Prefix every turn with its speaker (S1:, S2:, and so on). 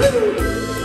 S1: Uhul.